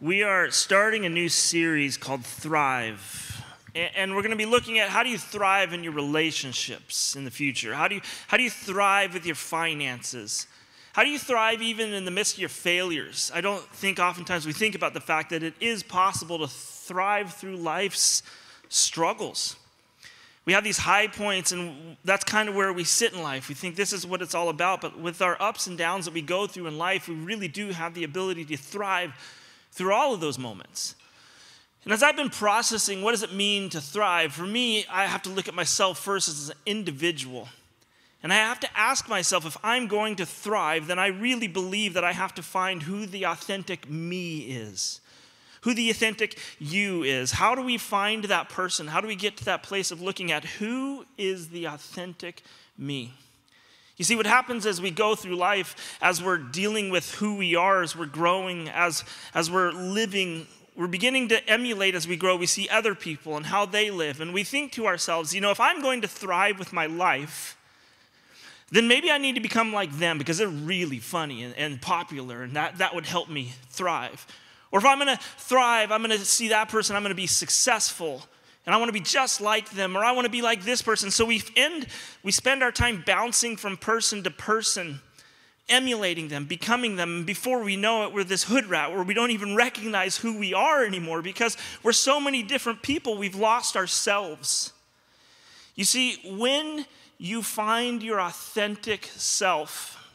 We are starting a new series called Thrive. And we're going to be looking at how do you thrive in your relationships in the future? How do you, how do you thrive with your finances? How do you thrive even in the midst of your failures? I don't think oftentimes we think about the fact that it is possible to thrive through life's struggles. We have these high points, and that's kind of where we sit in life. We think this is what it's all about, but with our ups and downs that we go through in life, we really do have the ability to thrive through all of those moments. And as I've been processing, what does it mean to thrive? For me, I have to look at myself first as an individual. And I have to ask myself if I'm going to thrive, then I really believe that I have to find who the authentic me is, who the authentic you is. How do we find that person? How do we get to that place of looking at who is the authentic me? You see, what happens as we go through life, as we're dealing with who we are, as we're growing, as, as we're living, we're beginning to emulate as we grow. We see other people and how they live. And we think to ourselves, you know, if I'm going to thrive with my life, then maybe I need to become like them because they're really funny and, and popular, and that, that would help me thrive. Or if I'm gonna thrive, I'm gonna see that person, I'm gonna be successful and I want to be just like them, or I want to be like this person. So we end, we spend our time bouncing from person to person, emulating them, becoming them. And before we know it, we're this hood rat where we don't even recognize who we are anymore because we're so many different people, we've lost ourselves. You see, when you find your authentic self,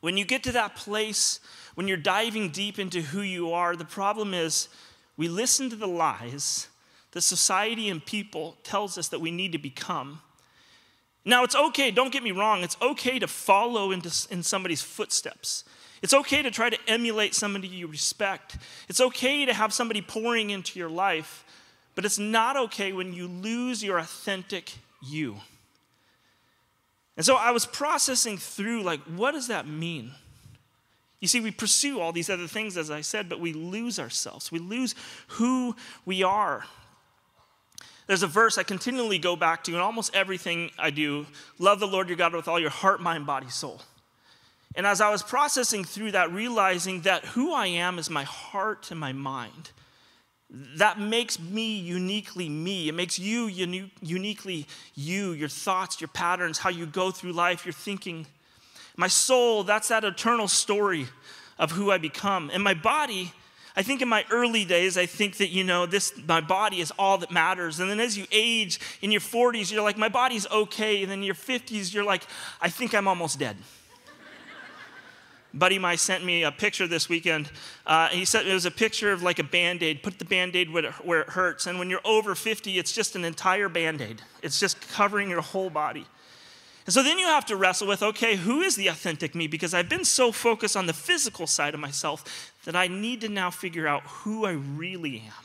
when you get to that place, when you're diving deep into who you are, the problem is we listen to the lies that society and people tells us that we need to become. Now, it's okay, don't get me wrong, it's okay to follow into, in somebody's footsteps. It's okay to try to emulate somebody you respect. It's okay to have somebody pouring into your life, but it's not okay when you lose your authentic you. And so I was processing through, like, what does that mean? You see, we pursue all these other things, as I said, but we lose ourselves. We lose who we are. There's a verse I continually go back to in almost everything I do love the Lord your God with all your heart, mind, body, soul. And as I was processing through that, realizing that who I am is my heart and my mind. That makes me uniquely me. It makes you uni- uniquely you, your thoughts, your patterns, how you go through life, your thinking. My soul, that's that eternal story of who I become. And my body, I think in my early days, I think that, you know, this, my body is all that matters. And then as you age in your 40s, you're like, my body's okay. And then in your 50s, you're like, I think I'm almost dead. buddy mine sent me a picture this weekend. Uh, he said it was a picture of like a band aid. Put the band aid where, where it hurts. And when you're over 50, it's just an entire band aid, it's just covering your whole body. And so then you have to wrestle with okay, who is the authentic me? Because I've been so focused on the physical side of myself that I need to now figure out who I really am.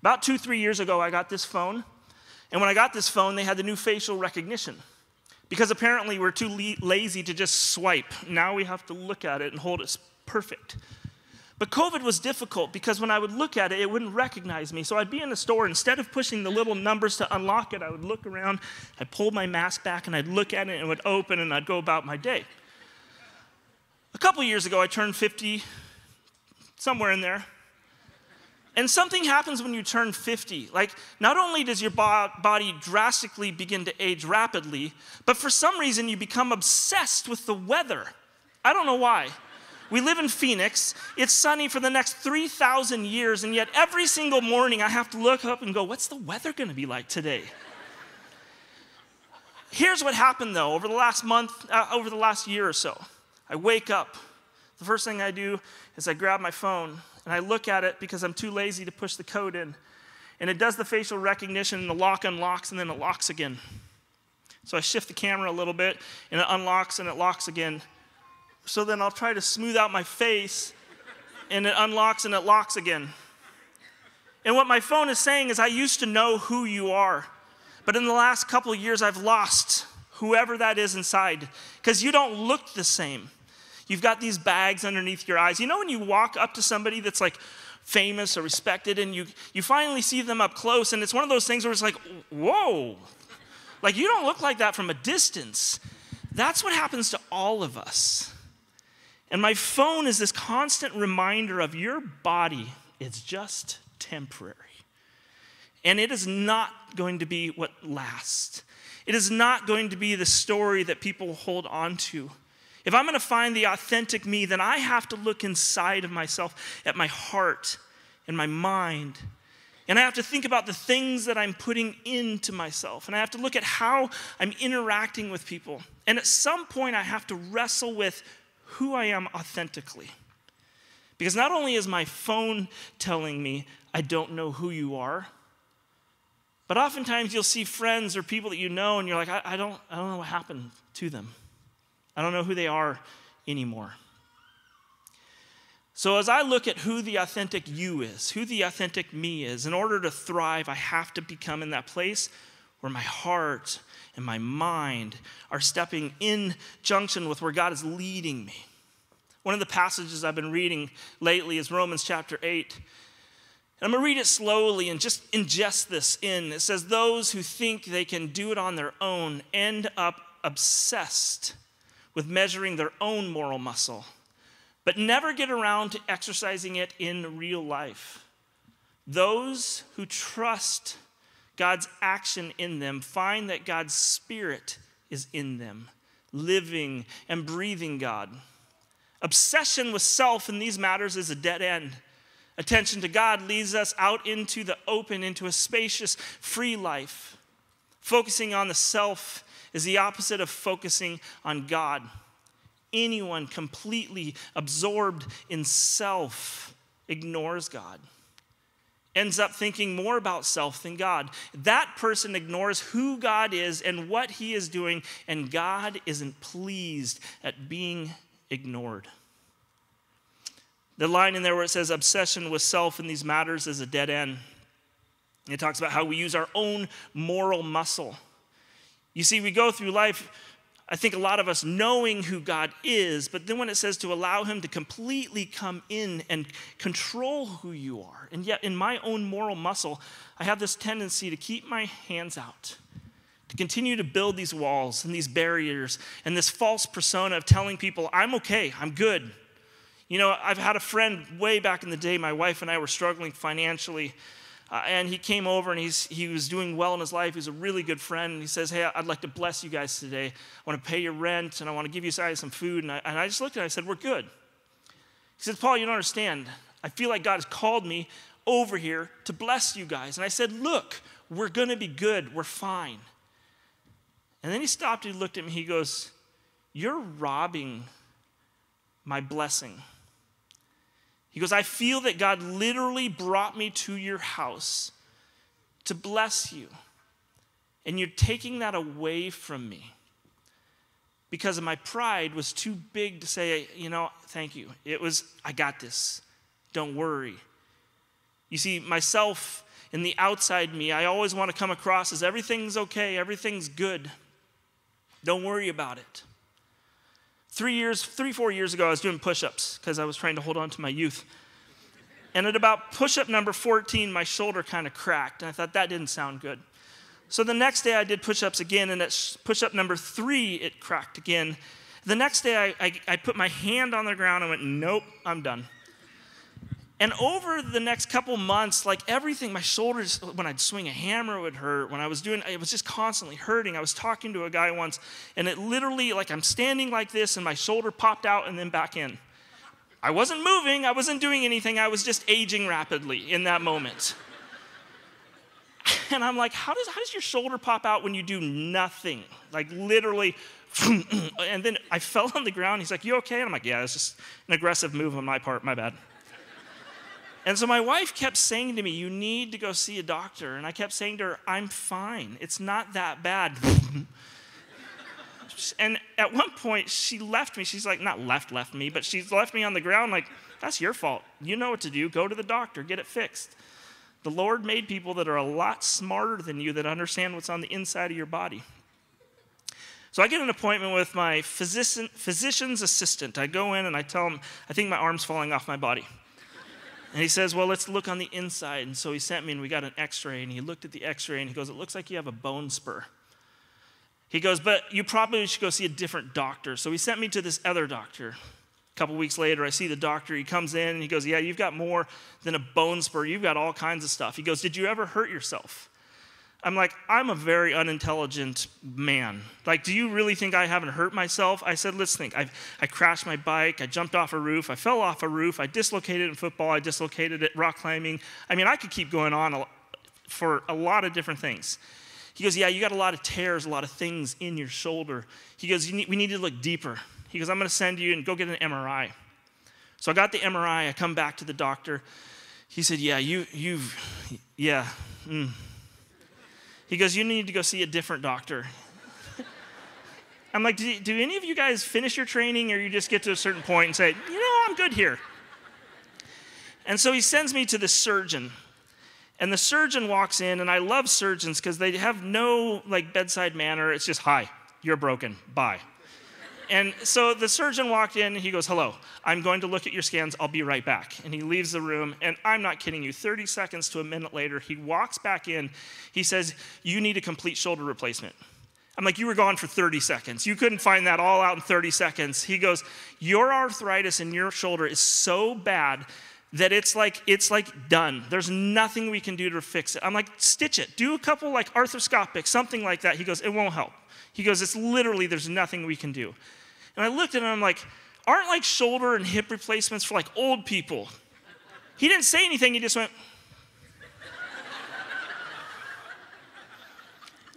About two, three years ago, I got this phone. And when I got this phone, they had the new facial recognition. Because apparently we're too lazy to just swipe. Now we have to look at it and hold it perfect. But COVID was difficult because when I would look at it, it wouldn't recognize me. So I'd be in the store, instead of pushing the little numbers to unlock it, I would look around, I'd pull my mask back, and I'd look at it, and it would open, and I'd go about my day. A couple years ago, I turned 50, somewhere in there. And something happens when you turn 50. Like, not only does your body drastically begin to age rapidly, but for some reason you become obsessed with the weather. I don't know why. We live in Phoenix. It's sunny for the next 3,000 years, and yet every single morning I have to look up and go, what's the weather gonna be like today? Here's what happened though over the last month, uh, over the last year or so. I wake up. The first thing I do is I grab my phone and I look at it because I'm too lazy to push the code in. And it does the facial recognition, and the lock unlocks, and then it locks again. So I shift the camera a little bit, and it unlocks and it locks again. So then I'll try to smooth out my face, and it unlocks and it locks again. And what my phone is saying is, I used to know who you are, but in the last couple of years, I've lost whoever that is inside because you don't look the same. You've got these bags underneath your eyes. You know, when you walk up to somebody that's like famous or respected, and you, you finally see them up close, and it's one of those things where it's like, whoa, like you don't look like that from a distance. That's what happens to all of us. And my phone is this constant reminder of your body is just temporary. And it is not going to be what lasts. It is not going to be the story that people hold on to. If I'm going to find the authentic me, then I have to look inside of myself at my heart and my mind. And I have to think about the things that I'm putting into myself. And I have to look at how I'm interacting with people. And at some point, I have to wrestle with who I am authentically. Because not only is my phone telling me I don't know who you are, but oftentimes you'll see friends or people that you know and you're like, I, I don't, I don't know what happened to them. I don't know who they are anymore. So, as I look at who the authentic you is, who the authentic me is, in order to thrive, I have to become in that place where my heart and my mind are stepping in junction with where God is leading me. One of the passages I've been reading lately is Romans chapter 8. And I'm going to read it slowly and just ingest this in. It says, Those who think they can do it on their own end up obsessed with measuring their own moral muscle, but never get around to exercising it in real life. Those who trust God's action in them find that God's Spirit is in them, living and breathing God. Obsession with self in these matters is a dead end. Attention to God leads us out into the open, into a spacious, free life. Focusing on the self is the opposite of focusing on God. Anyone completely absorbed in self ignores God, ends up thinking more about self than God. That person ignores who God is and what he is doing, and God isn't pleased at being ignored. The line in there where it says obsession with self in these matters is a dead end. It talks about how we use our own moral muscle. You see, we go through life, I think a lot of us knowing who God is, but then when it says to allow Him to completely come in and control who you are, and yet in my own moral muscle, I have this tendency to keep my hands out to continue to build these walls and these barriers and this false persona of telling people, I'm okay, I'm good. You know, I've had a friend way back in the day, my wife and I were struggling financially. Uh, and he came over and he's, he was doing well in his life. He's a really good friend. And he says, Hey, I'd like to bless you guys today. I want to pay your rent and I want to give you guys some food. And I, and I just looked at him and I said, We're good. He says, Paul, you don't understand. I feel like God has called me over here to bless you guys. And I said, Look, we're going to be good. We're fine. And then he stopped, he looked at me, he goes, You're robbing my blessing. He goes, I feel that God literally brought me to your house to bless you. And you're taking that away from me because of my pride was too big to say, you know, thank you. It was, I got this. Don't worry. You see, myself in the outside me, I always want to come across as everything's okay, everything's good. Don't worry about it. Three years, three, four years ago, I was doing push ups because I was trying to hold on to my youth. And at about push up number 14, my shoulder kind of cracked. And I thought that didn't sound good. So the next day, I did push ups again. And at push up number three, it cracked again. The next day, I, I, I put my hand on the ground and went, Nope, I'm done. And over the next couple months, like everything, my shoulders, when I'd swing a hammer, would hurt. When I was doing, it was just constantly hurting. I was talking to a guy once, and it literally, like I'm standing like this, and my shoulder popped out and then back in. I wasn't moving, I wasn't doing anything, I was just aging rapidly in that moment. And I'm like, how does, how does your shoulder pop out when you do nothing? Like literally, and then I fell on the ground. He's like, You okay? And I'm like, Yeah, it's just an aggressive move on my part, my bad. And so my wife kept saying to me, You need to go see a doctor. And I kept saying to her, I'm fine. It's not that bad. and at one point, she left me. She's like, Not left, left me, but she's left me on the ground, like, That's your fault. You know what to do. Go to the doctor, get it fixed. The Lord made people that are a lot smarter than you that understand what's on the inside of your body. So I get an appointment with my physician, physician's assistant. I go in and I tell him, I think my arm's falling off my body. And he says, Well, let's look on the inside. And so he sent me and we got an x ray. And he looked at the x ray and he goes, It looks like you have a bone spur. He goes, But you probably should go see a different doctor. So he sent me to this other doctor. A couple weeks later, I see the doctor. He comes in and he goes, Yeah, you've got more than a bone spur. You've got all kinds of stuff. He goes, Did you ever hurt yourself? I'm like, I'm a very unintelligent man. Like, do you really think I haven't hurt myself? I said, let's think. I, I crashed my bike. I jumped off a roof. I fell off a roof. I dislocated in football. I dislocated at rock climbing. I mean, I could keep going on for a lot of different things. He goes, Yeah, you got a lot of tears, a lot of things in your shoulder. He goes, need, We need to look deeper. He goes, I'm going to send you and go get an MRI. So I got the MRI. I come back to the doctor. He said, Yeah, you, you've, yeah. Mm. He goes, You need to go see a different doctor. I'm like, do, do, any of you guys finish your training or you just get to a certain point and say, You know, I'm good here? And so he sends me to the surgeon. And the surgeon walks in, and I love surgeons because they have no like bedside manner. It's just, Hi, you're broken. Bye. And so the surgeon walked in and he goes, Hello, I'm going to look at your scans. I'll be right back. And he leaves the room. And I'm not kidding you, 30 seconds to a minute later, he walks back in. He says, You need a complete shoulder replacement. I'm like, You were gone for 30 seconds. You couldn't find that all out in 30 seconds. He goes, Your arthritis in your shoulder is so bad that it's like it's like done there's nothing we can do to fix it i'm like stitch it do a couple like arthroscopic something like that he goes it won't help he goes it's literally there's nothing we can do and I looked at him, I'm like, aren't like shoulder and hip replacements for like old people? He didn't say anything, he just went,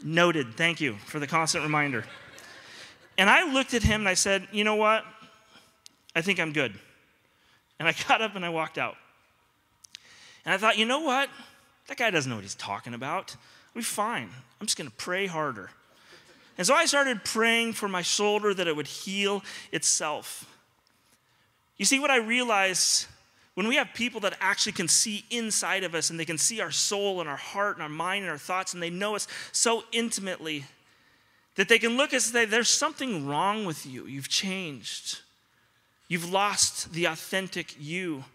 Noted, thank you for the constant reminder. And I looked at him and I said, You know what? I think I'm good. And I got up and I walked out. And I thought, you know what? That guy doesn't know what he's talking about. I'll be fine. I'm just going to pray harder. And so I started praying for my shoulder that it would heal itself. You see, what I realized when we have people that actually can see inside of us and they can see our soul and our heart and our mind and our thoughts and they know us so intimately that they can look and say, There's something wrong with you. You've changed. You've lost the authentic you.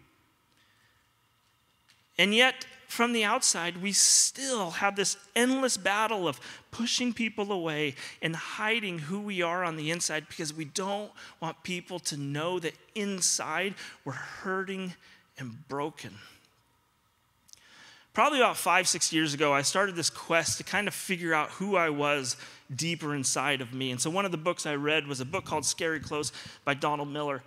And yet, from the outside, we still have this endless battle of pushing people away and hiding who we are on the inside because we don't want people to know that inside we're hurting and broken. Probably about five, six years ago, I started this quest to kind of figure out who I was deeper inside of me. And so, one of the books I read was a book called Scary Close by Donald Miller.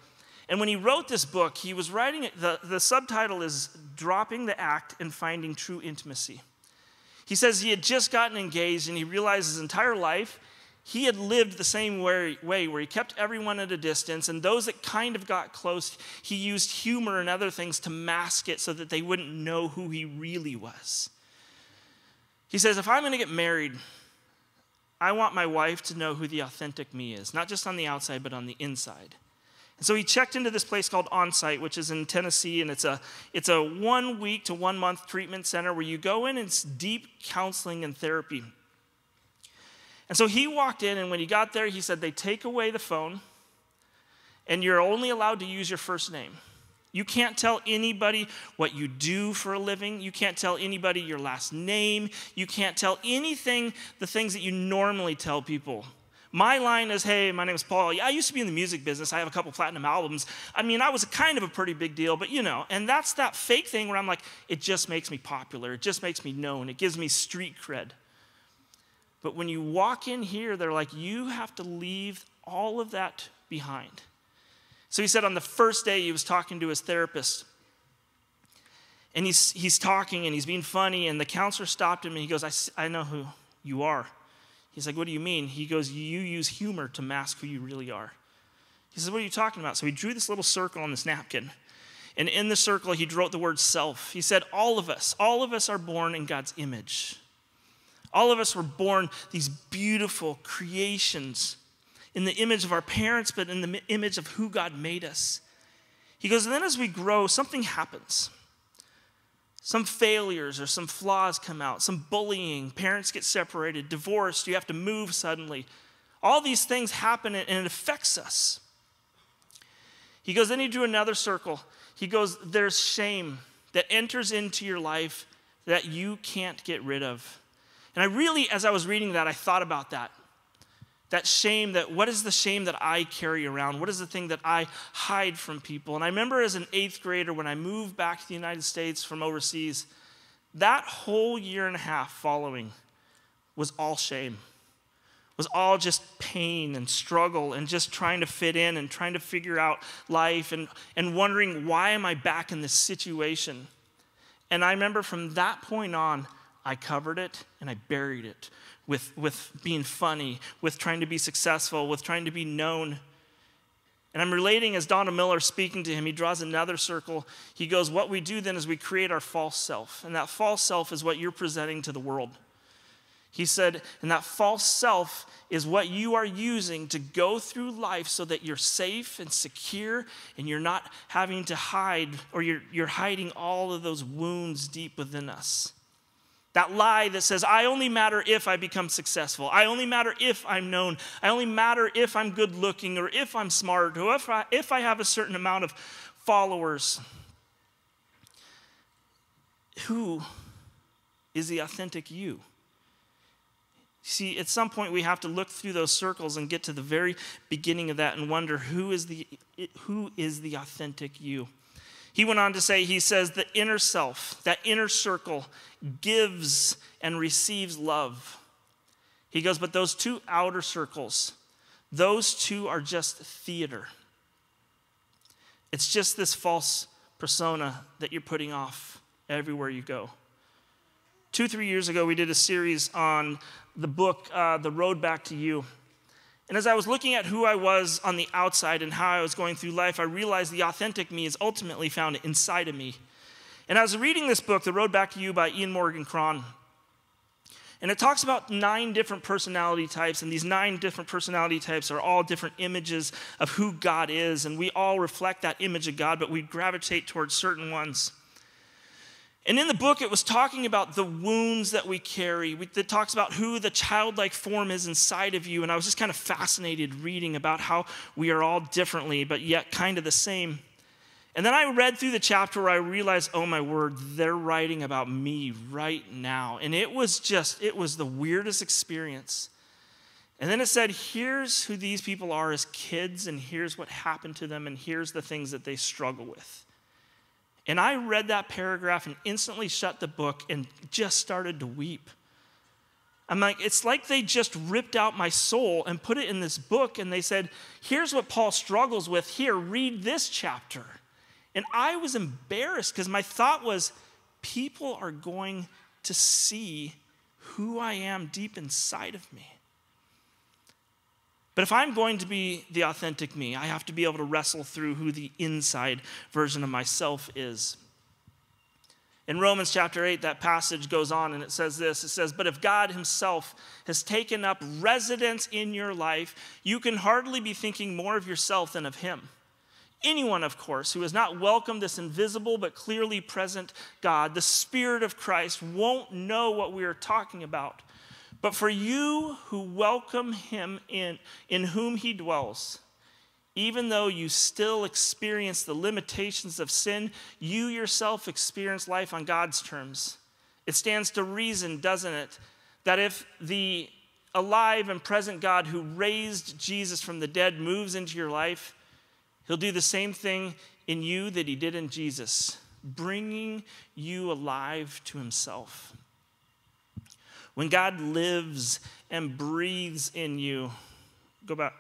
And when he wrote this book, he was writing it, the, the subtitle is Dropping the Act and Finding True Intimacy. He says he had just gotten engaged and he realized his entire life he had lived the same way, way, where he kept everyone at a distance, and those that kind of got close, he used humor and other things to mask it so that they wouldn't know who he really was. He says, If I'm going to get married, I want my wife to know who the authentic me is, not just on the outside, but on the inside. And so he checked into this place called Onsite, which is in Tennessee, and it's a, it's a one week to one month treatment center where you go in and it's deep counseling and therapy. And so he walked in, and when he got there, he said, They take away the phone, and you're only allowed to use your first name. You can't tell anybody what you do for a living. You can't tell anybody your last name. You can't tell anything, the things that you normally tell people my line is, hey, my name is Paul. Yeah, I used to be in the music business. I have a couple platinum albums. I mean, I was kind of a pretty big deal, but you know, and that's that fake thing where I'm like, it just makes me popular. It just makes me known. It gives me street cred. But when you walk in here, they're like, you have to leave all of that behind. So he said on the first day he was talking to his therapist, and he's, he's talking and he's being funny, and the counselor stopped him and he goes, I, I know who you are. He's like, What do you mean? He goes, You use humor to mask who you really are. He says, What are you talking about? So he drew this little circle on this napkin. And in the circle, he wrote the word self. He said, All of us, all of us are born in God's image. All of us were born these beautiful creations in the image of our parents, but in the image of who God made us. He goes, and then as we grow, something happens. Some failures or some flaws come out, some bullying, parents get separated, divorced, you have to move suddenly. All these things happen and it affects us. He goes, then he drew another circle. He goes, there's shame that enters into your life that you can't get rid of. And I really, as I was reading that, I thought about that. That shame that, what is the shame that I carry around? What is the thing that I hide from people? And I remember as an eighth grader when I moved back to the United States from overseas, that whole year and a half following was all shame was all just pain and struggle and just trying to fit in and trying to figure out life and, and wondering why am i back in this situation and i remember from that point on i covered it and i buried it with, with being funny with trying to be successful with trying to be known. And i'm relating as Donald Miller speaking to him he draws another circle. He goes what we do then is we create our false self. And that false self is what you're presenting to the world. He said, and that false self is what you are using to go through life so that you're safe and secure and you're not having to hide or you're, you're hiding all of those wounds deep within us. That lie that says, I only matter if I become successful. I only matter if I'm known. I only matter if I'm good looking or if I'm smart or if I, if I have a certain amount of followers. Who is the authentic you? See, at some point we have to look through those circles and get to the very beginning of that and wonder who is the, who is the authentic you. He went on to say, he says, the inner self, that inner circle, gives and receives love. He goes, but those two outer circles, those two are just theater. It's just this false persona that you're putting off everywhere you go. Two, three years ago, we did a series on the book, uh, The Road Back to You. And as I was looking at who I was on the outside and how I was going through life, I realized the authentic me is ultimately found inside of me. And I was reading this book, The Road Back to You by Ian Morgan Cron. And it talks about nine different personality types, and these nine different personality types are all different images of who God is, and we all reflect that image of God, but we gravitate towards certain ones. And in the book, it was talking about the wounds that we carry. It talks about who the childlike form is inside of you. And I was just kind of fascinated reading about how we are all differently, but yet kind of the same. And then I read through the chapter where I realized, oh my word, they're writing about me right now. And it was just, it was the weirdest experience. And then it said, here's who these people are as kids, and here's what happened to them, and here's the things that they struggle with. And I read that paragraph and instantly shut the book and just started to weep. I'm like, it's like they just ripped out my soul and put it in this book, and they said, here's what Paul struggles with. Here, read this chapter. And I was embarrassed because my thought was, people are going to see who I am deep inside of me. But if I'm going to be the authentic me, I have to be able to wrestle through who the inside version of myself is. In Romans chapter 8, that passage goes on and it says this It says, But if God Himself has taken up residence in your life, you can hardly be thinking more of yourself than of Him. Anyone, of course, who has not welcomed this invisible but clearly present God, the Spirit of Christ, won't know what we are talking about. But for you who welcome him in, in whom he dwells, even though you still experience the limitations of sin, you yourself experience life on God's terms. It stands to reason, doesn't it, that if the alive and present God who raised Jesus from the dead moves into your life, he'll do the same thing in you that he did in Jesus, bringing you alive to himself. When God lives and breathes in you, go back.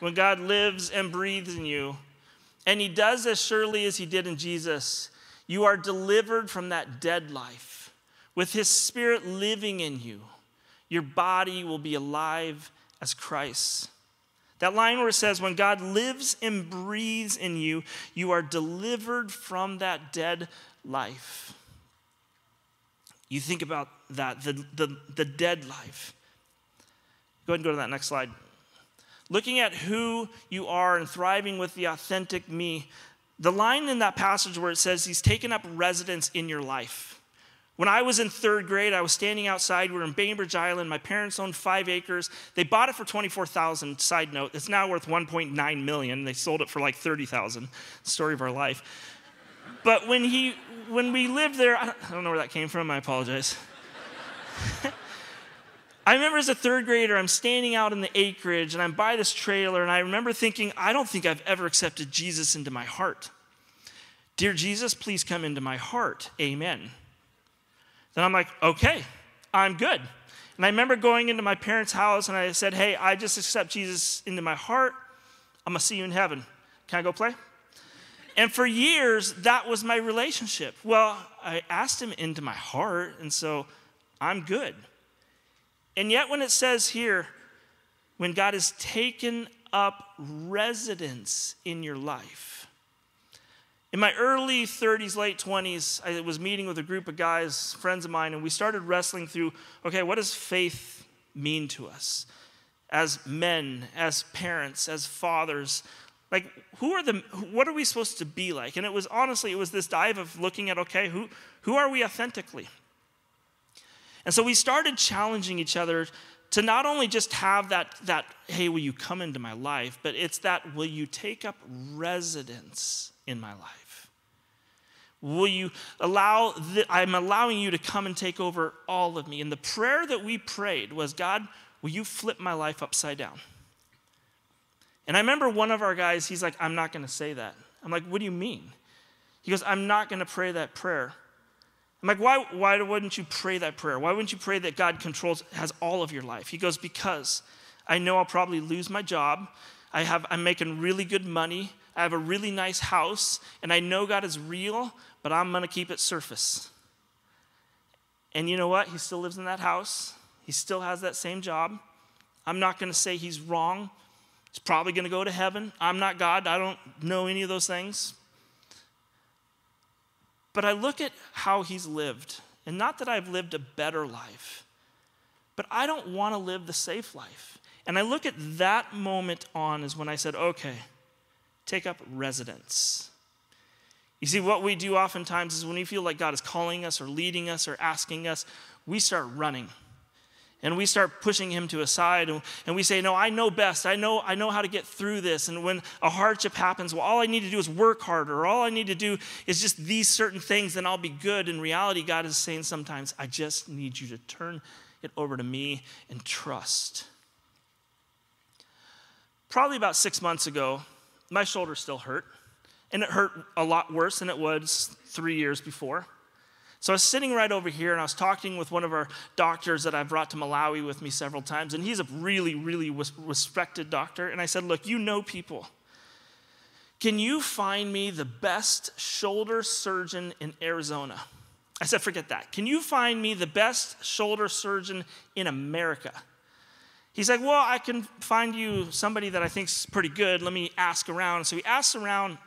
When God lives and breathes in you, and He does as surely as He did in Jesus, you are delivered from that dead life. With His Spirit living in you, your body will be alive as Christ. That line where it says, when God lives and breathes in you, you are delivered from that dead life. You think about that, the, the, the dead life. Go ahead and go to that next slide. Looking at who you are and thriving with the authentic me, the line in that passage where it says he's taken up residence in your life. When I was in third grade, I was standing outside. We were in Bainbridge Island. My parents owned five acres. They bought it for 24,000. Side note, it's now worth 1.9 million. They sold it for like 30,000. Story of our life. But when he when we lived there, I don't know where that came from, I apologize. I remember as a third grader, I'm standing out in the acreage and I'm by this trailer, and I remember thinking, I don't think I've ever accepted Jesus into my heart. Dear Jesus, please come into my heart. Amen. Then I'm like, okay, I'm good. And I remember going into my parents' house and I said, hey, I just accept Jesus into my heart. I'm going to see you in heaven. Can I go play? And for years, that was my relationship. Well, I asked him into my heart, and so I'm good. And yet, when it says here, when God has taken up residence in your life, in my early 30s, late 20s, I was meeting with a group of guys, friends of mine, and we started wrestling through okay, what does faith mean to us? As men, as parents, as fathers, like who are the what are we supposed to be like? And it was honestly it was this dive of looking at okay who who are we authentically? And so we started challenging each other to not only just have that that hey will you come into my life but it's that will you take up residence in my life? Will you allow the, i'm allowing you to come and take over all of me? And the prayer that we prayed was god will you flip my life upside down and I remember one of our guys, he's like, I'm not going to say that. I'm like, what do you mean? He goes, I'm not going to pray that prayer. I'm like, why, why wouldn't you pray that prayer? Why wouldn't you pray that God controls, has all of your life? He goes, because I know I'll probably lose my job. I have, I'm making really good money. I have a really nice house, and I know God is real, but I'm going to keep it surface. And you know what? He still lives in that house. He still has that same job. I'm not going to say he's wrong He's probably going to go to heaven. I'm not God. I don't know any of those things. But I look at how he's lived, and not that I've lived a better life, but I don't want to live the safe life. And I look at that moment on is when I said, okay, take up residence. You see, what we do oftentimes is when we feel like God is calling us or leading us or asking us, we start running and we start pushing him to a side and, and, we say no i know best. I know i know how to get through this. And when a hardship happens well all i need to do is work harder. All i need to do is just these certain things then i'll be good. In reality god is saying sometimes i just need you to turn it over to me and trust. Probably about six months ago my shoulder still hurt and it hurt a lot worse than it was three years before so I was sitting right over here and I was talking with one of our doctors that I brought to Malawi with me several times, and he's a really, really respected doctor. And I said, Look, you know people. Can you find me the best shoulder surgeon in Arizona? I said, Forget that. Can you find me the best shoulder surgeon in America? He's like, Well, I can find you somebody that I think's pretty good. Let me ask around. So he asks around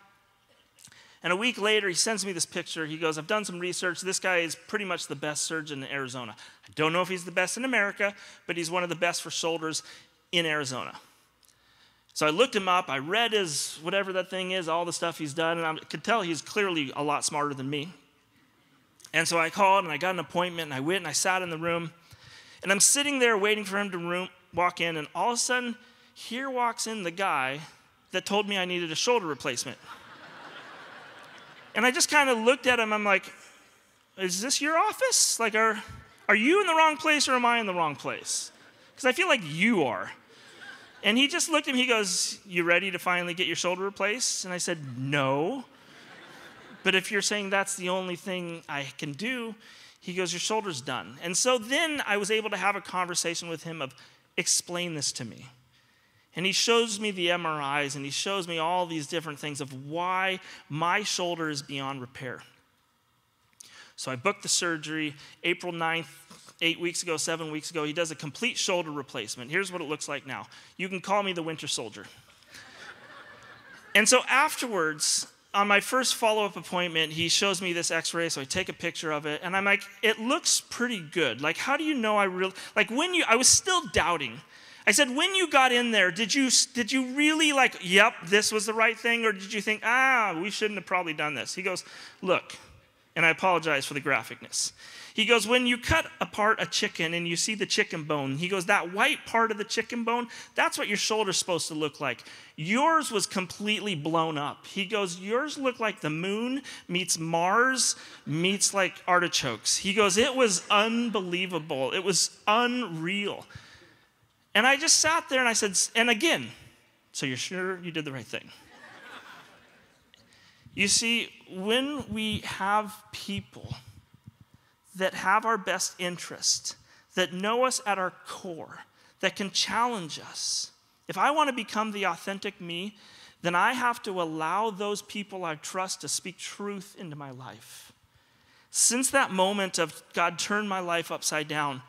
and a week later, he sends me this picture. He goes, I've done some research. This guy is pretty much the best surgeon in Arizona. I don't know if he's the best in America, but he's one of the best for shoulders in Arizona. So I looked him up. I read his, whatever that thing is, all the stuff he's done, and I could tell he's clearly a lot smarter than me. And so I called and I got an appointment, and I went and I sat in the room. And I'm sitting there waiting for him to room, walk in, and all of a sudden, here walks in the guy that told me I needed a shoulder replacement. And I just kind of looked at him. I'm like, is this your office? Like, are, are you in the wrong place or am I in the wrong place? Because I feel like you are. And he just looked at me. He goes, You ready to finally get your shoulder replaced? And I said, No. But if you're saying that's the only thing I can do, he goes, Your shoulder's done. And so then I was able to have a conversation with him of, Explain this to me. And he shows me the MRIs and he shows me all these different things of why my shoulder is beyond repair. So I booked the surgery April 9th, eight weeks ago, seven weeks ago. He does a complete shoulder replacement. Here's what it looks like now. You can call me the Winter Soldier. and so afterwards, on my first follow up appointment, he shows me this x ray, so I take a picture of it, and I'm like, it looks pretty good. Like, how do you know I really, like, when you, I was still doubting. I said, when you got in there, did you, did you really like, yep, this was the right thing? Or did you think, ah, we shouldn't have probably done this? He goes, look, And I apologize for the graphicness. He goes, When you cut apart a chicken and you see the chicken bone, he goes, That white part of the chicken bone, that's what your shoulder's supposed to look like. Yours was completely blown up. He goes, Yours looked like the moon meets Mars meets like artichokes. He goes, It was unbelievable. It was unreal. And I just sat there and I said, And again, so you're sure you did the right thing? You see, when we have people that have our best interest, that know us at our core, that can challenge us. If I want to become the authentic me, then I have to allow those people I trust to speak truth into my life. Since that moment of God turned my life upside down,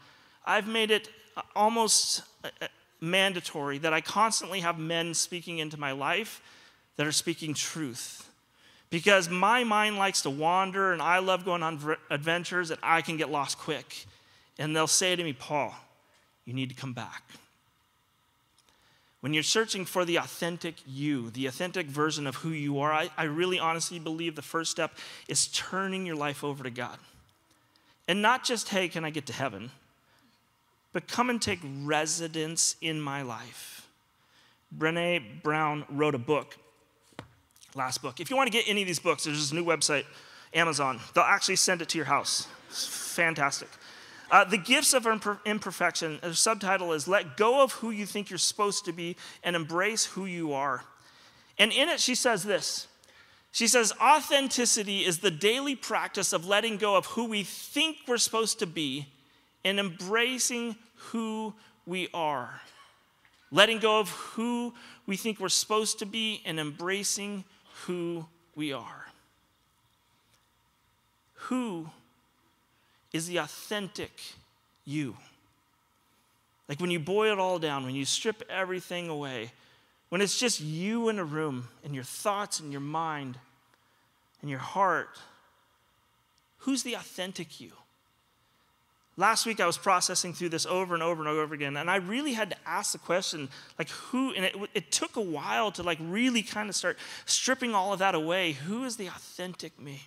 I've made it almost uh, uh, mandatory that I constantly have men speaking into my life that are speaking truth because my mind likes to wander and I love going on adventures and I can get lost quick. And they'll say to me, Paul, you need to come back. When you're searching for the authentic you, the authentic version of who you are, I, I really honestly believe the first step is turning your life over to God. And not just, hey, can I get to heaven? But come and take residence in my life. Brene Brown wrote a book last book. If you want to get any of these books, there's this new website, Amazon. They'll actually send it to your house. It's fantastic. Uh, the gifts of imperfection, the subtitle is Let Go of Who You Think You're Supposed to Be and Embrace Who You Are. And in it, she says this She says, Authenticity is the daily practice of letting go of who we think we're supposed to be and embracing who we are. Letting go of who we think we're supposed to be and embracing who we are. Who is the authentic you? Like when you boil it all down, when you strip everything away, when it's just you in a room and your thoughts and your mind and your heart, who's the authentic you? Last week I was processing through this over and over and over again, and I really had to ask the question, like, who, and it, it took a while to, like, really kind of start stripping all of that away. Who is the authentic me?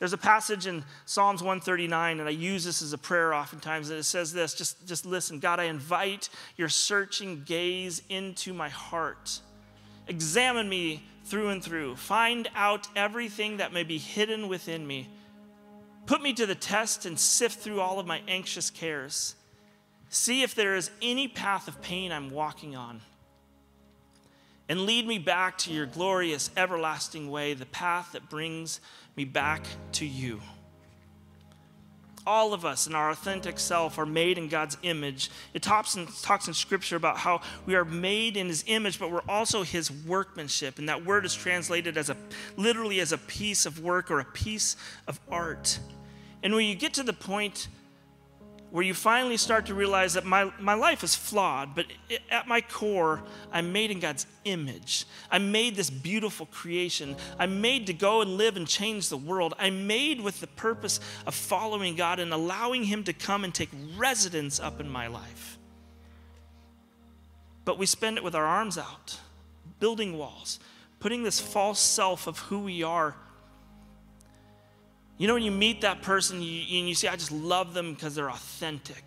There's a passage in Psalms 139, and I use this as a prayer oftentimes, and it says this just, just listen God, I invite your searching gaze into my heart. Examine me through and through. Find out everything that may be hidden within me Put me to the test and sift through all of my anxious cares. See if there is any path of pain I'm walking on. And lead me back to your glorious, everlasting way, the path that brings me back to you all of us in our authentic self are made in God's image. It talks in, talks in Scripture about how we are made in His image, but we're also His workmanship. And that word is translated as a literally as a piece of work or a piece of art. And when you get to the point where you finally start to realize that my, my life is flawed, but at my core, I'm made in God's image. I'm made this beautiful creation. I'm made to go and live and change the world. I'm made with the purpose of following God and allowing Him to come and take residence up in my life. But we spend it with our arms out, building walls, putting this false self of who we are you know, when you meet that person and you say, I just love them because they're authentic.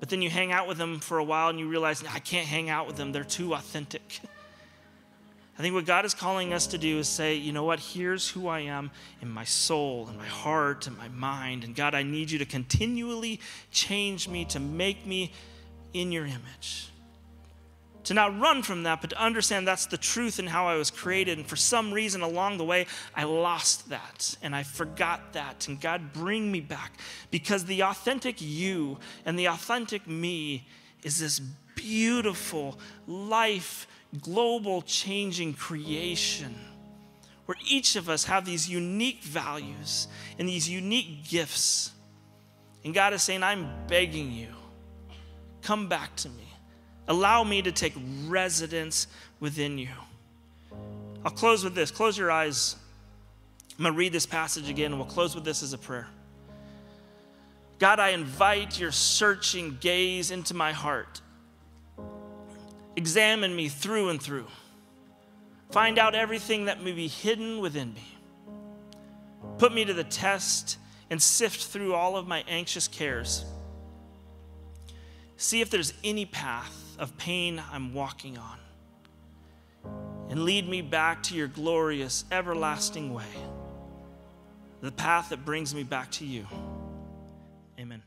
But then you hang out with them for a while and you realize, I can't hang out with them, they're too authentic. I think what God is calling us to do is say, you know what, here's who I am in my soul and my heart and my mind. And God, I need you to continually change me to make me in your image to not run from that, but to understand that's the truth and how I was created. And for some reason along the way, I lost that and I forgot that. And God, bring me back because the authentic you and the authentic me is this beautiful life, global changing creation where each of us have these unique values and these unique gifts. And God is saying, I'm begging you, come back to me. Allow me to take residence within you. I'll close with this. Close your eyes. I'm going to read this passage again, and we'll close with this as a prayer. God, I invite your searching gaze into my heart. Examine me through and through. Find out everything that may be hidden within me. Put me to the test and sift through all of my anxious cares. See if there's any of pain I'm walking on. And lead me back to your glorious, everlasting way, the path that brings me back to you. Amen.